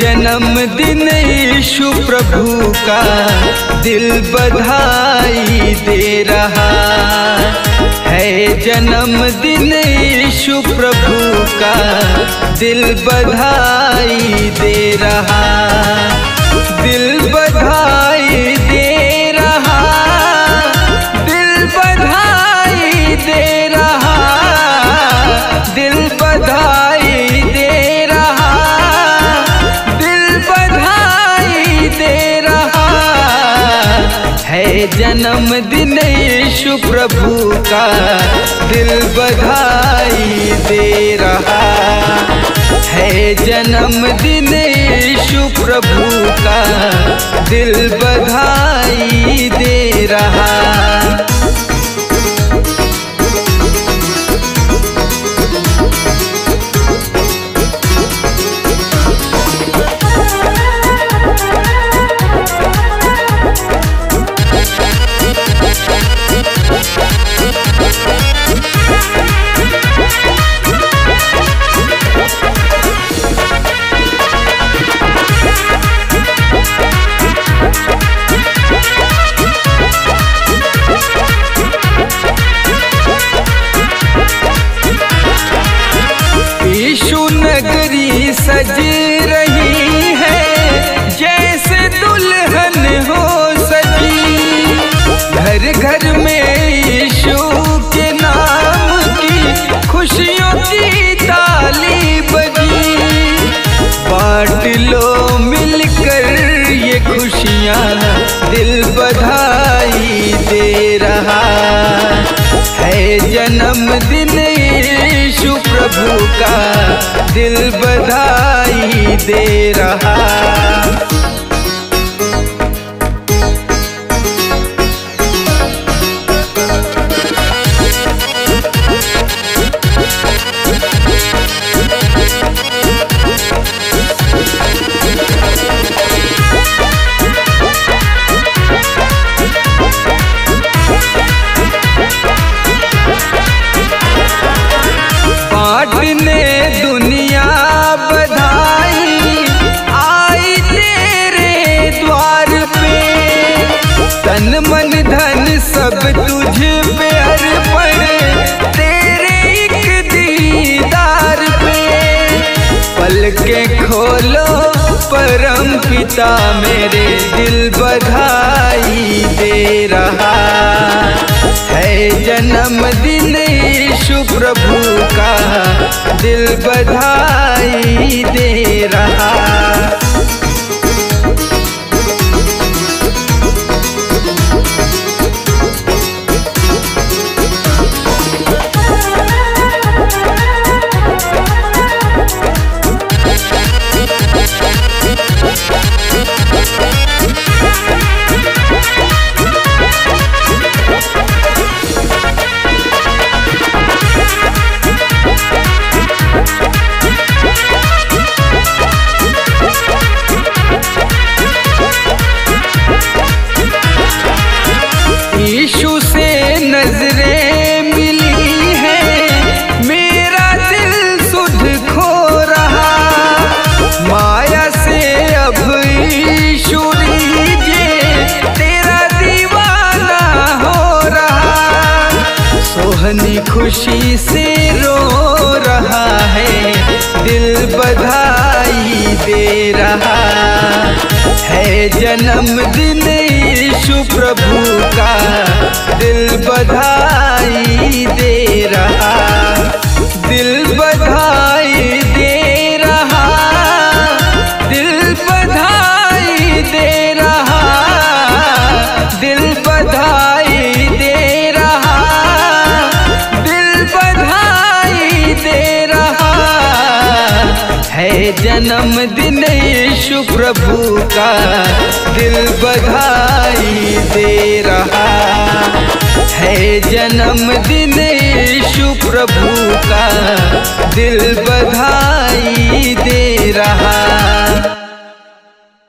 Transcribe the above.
जन्मदिन यीशु प्रभु का दिल बधाई दे रहा है। जन्मदिन यीशु प्रभु का दिल बधाई दे रहा। दिल बधाई जन्मदिन यीशु प्रभु का दिल बधाई दे रहा है। जन्मदिन यीशु प्रभु का दिल बधाई बधाई दे रहा है जन्मदिन यीशु प्रभु का दिल बधाई दे रहा पिता मेरे दिल बधाई दे रहा है। जन्मदिन शुभ प्रभु का दिल बधाई सोहनी खुशी से रो रहा है, दिल बधाई दे रहा है जन्मदिन यीशु प्रभु का, दिल बधाई दे रहा है जन्मदिन यीशु प्रभु का, दिल बधाई दे रहा है जन्मदिन यीशु प्रभु का, दिल बधाई दे रहा